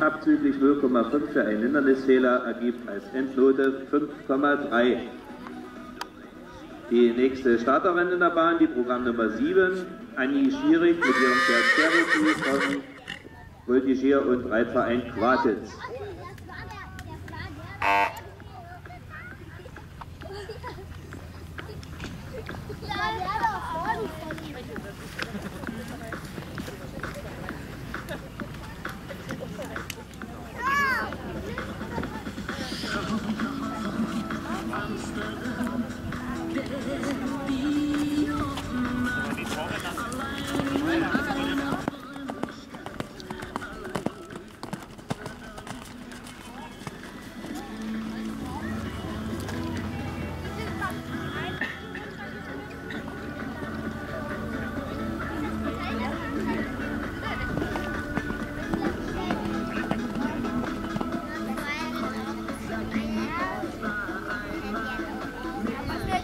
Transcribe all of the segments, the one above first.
Abzüglich 0,5 für einen Hindernisfehler ergibt als Endnote 5,3. Die nächste Starterin in der Bahn, die Programmnummer 7, Anni Schierig mit ihrem Pferd Cherokee von Voltigier und Reitverein Quartitz.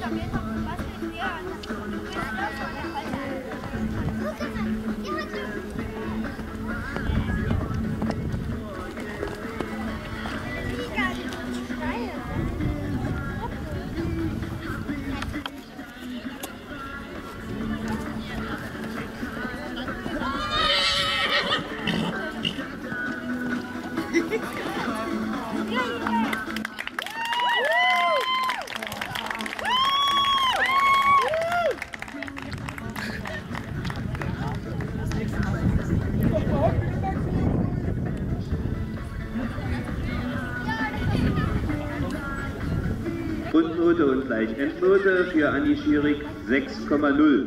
两边都。Grundnote und gleich Endnote für Anni Schierig 6,0.